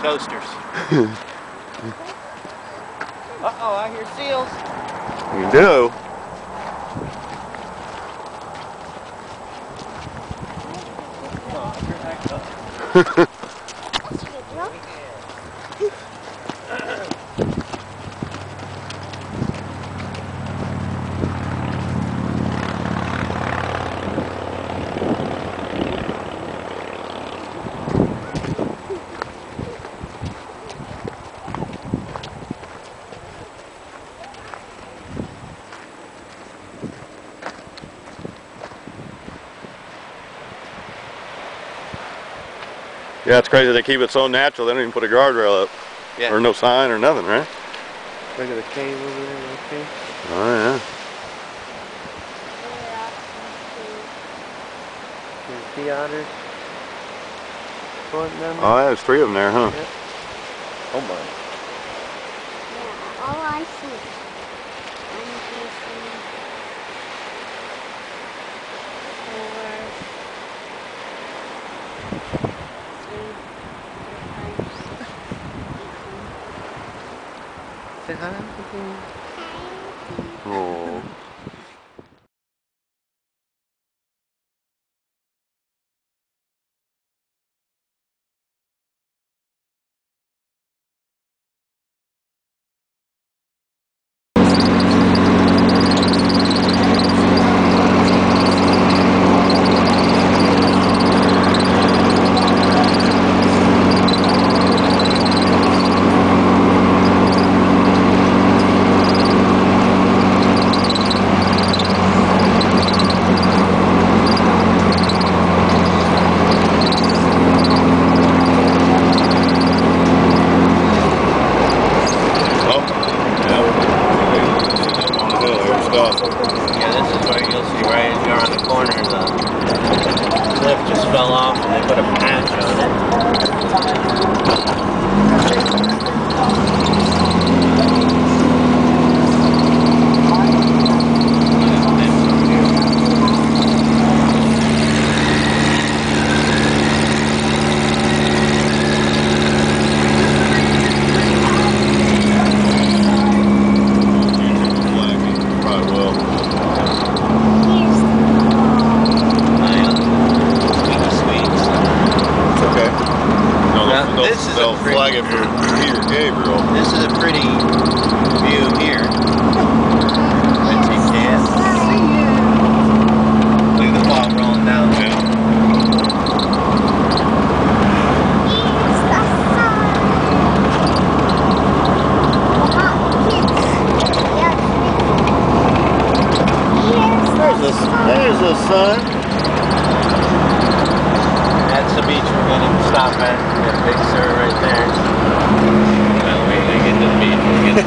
toasters. Uh-oh, I hear seals. You do. Oh, Yeah, it's crazy. They keep it so natural. They don't even put a guardrail up. Yeah. Or no sign or nothing, right? Look at the cave over there, okay? Oh, yeah. There's the otters. Floating down there. Oh, yeah, there's three of them there, huh? Oh my. Yeah, all I see. ってな。もう。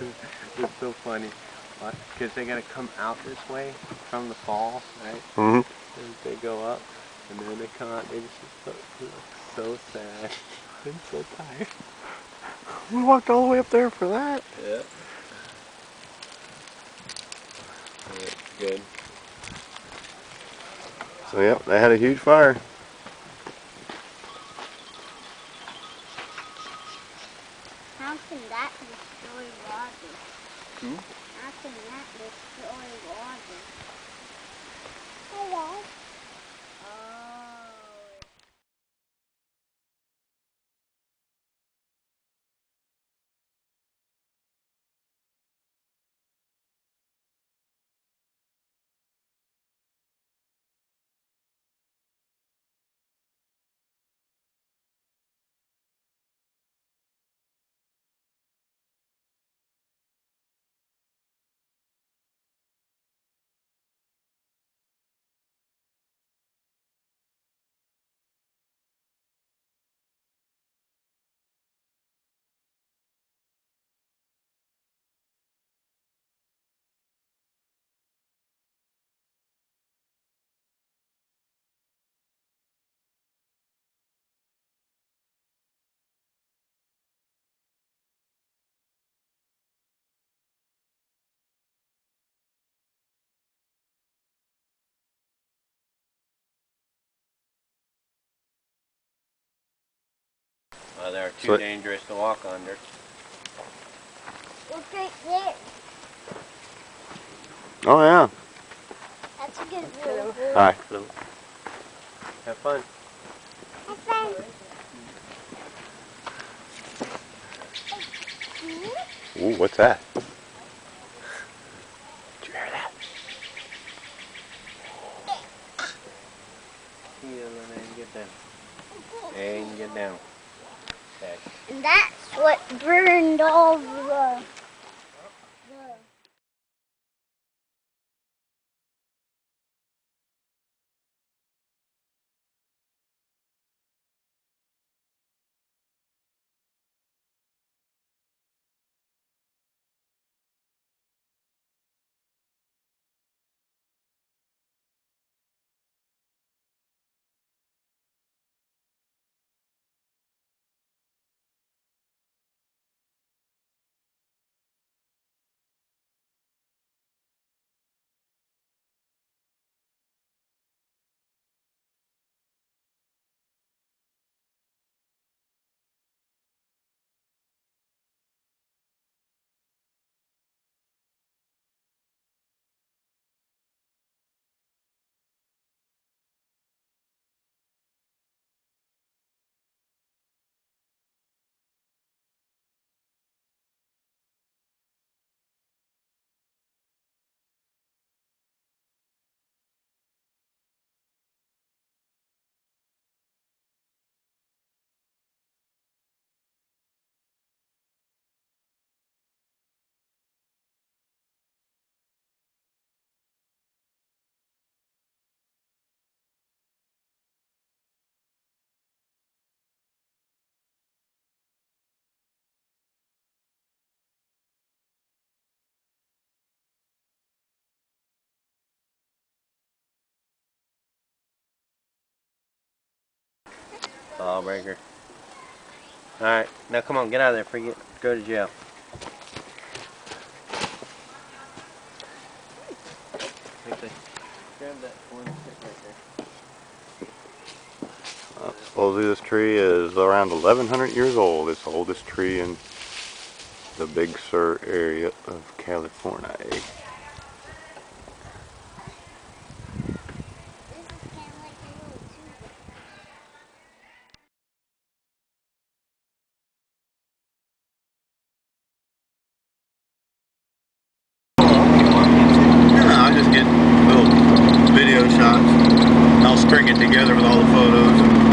it's so funny. Because they're going to come out this way from the fall, right? Mm-hmm. And they go up, and then they come out, they just look so sad. I'm so tired. We walked all the way up there for that. Yeah. Good. So yep, they had a huge fire. Uh, well, they're too So- dangerous to walk under. Look right there. Oh yeah. That's a good view. Hi. Have fun. Have fun. Ooh, what's that? Did you hear that? Yeah, and get down. And get down. And that's what burned all the Lawbreaker. Alright, now come on, get out of there before you go to jail. Uh, supposedly this tree is around 1100 years old. It's the oldest tree in the Big Sur area of California. This is kind of like a little tuba. Yeah, I just get little video shots. and I'll string it together with all the photos.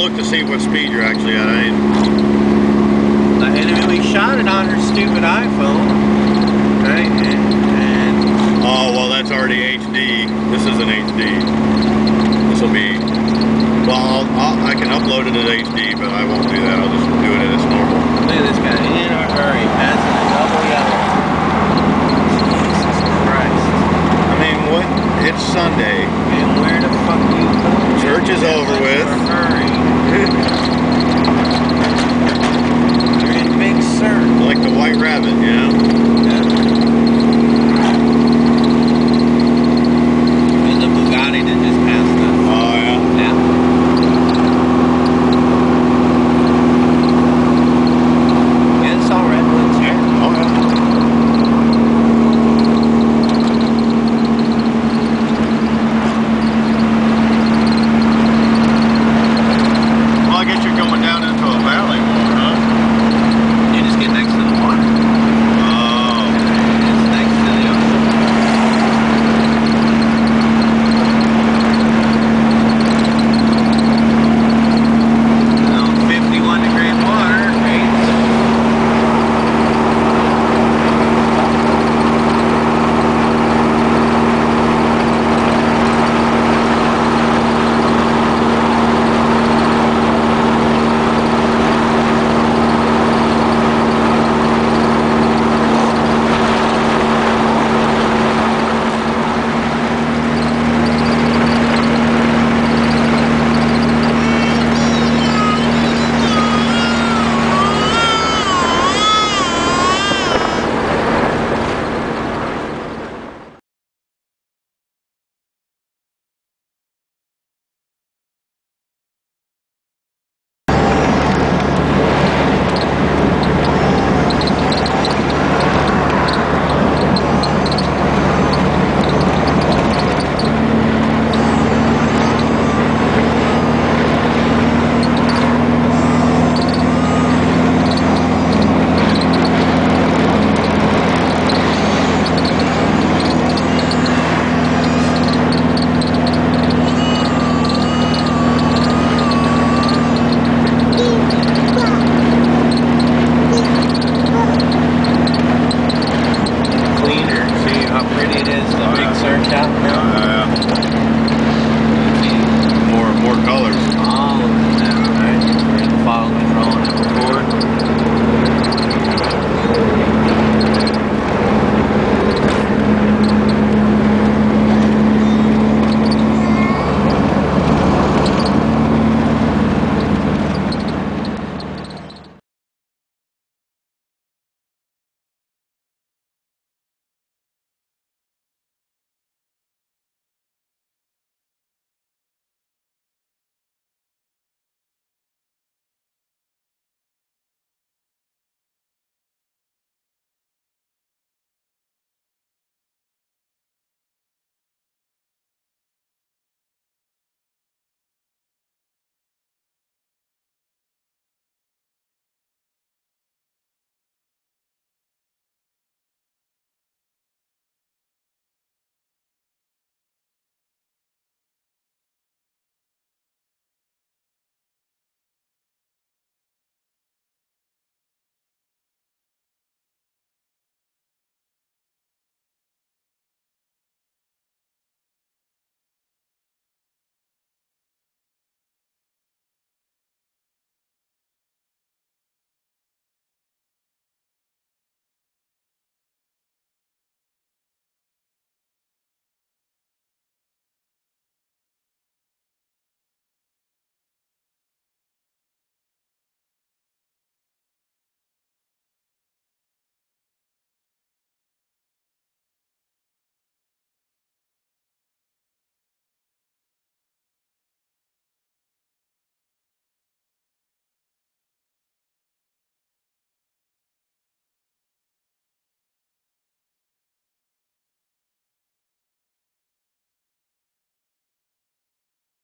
look to see what speed you're actually at. I ain't. I enemy shot it on her stupid iPhone. Right? And, and oh, well, that's already HD. This isn't HD. This will be. Well, I'll, I'll, i can upload it as HD, but I won't do that. I'll just do it as normal. Look at this guy in a hurry, passing a double yellow. Jesus Christ. I mean, what? It's Sunday.